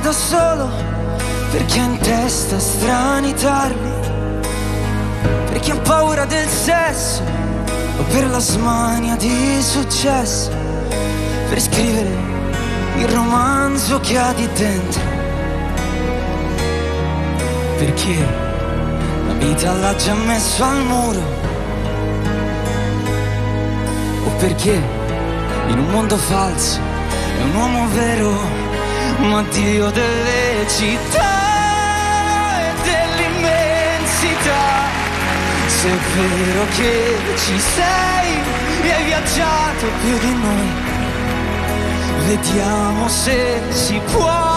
da solo? Perché ha in testa strani tarli, perché ha paura del sesso? O per la smania di successo, per scrivere il romanzo che ha di dentro, perché la vita l'ha già messo al muro, o perché in un mondo falso è un uomo vero ma Dio delle città e dell'immensità. Se è vero che ci sei e hai viaggiato più di noi, vediamo se si può